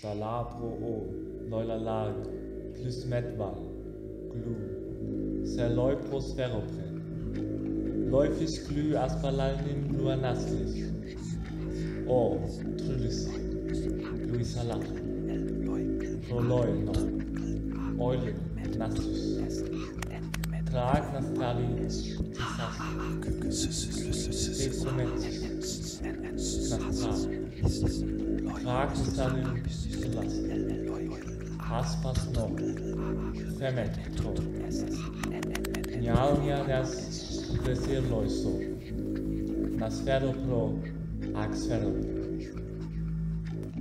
Salabro o, loila larga, plus medval, glu, se loi prosferopre. Läufig glü aspalalnin gluanaslis. O, trullis, gluisalat. Proloi no, oile, nassus. Trag nastali, tisas. Sesumentis, silas. Aspas no, femento. Nialnia das desir loiso. Nasfero pro, axfero.